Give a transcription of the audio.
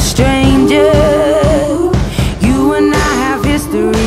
stranger. You and I have history.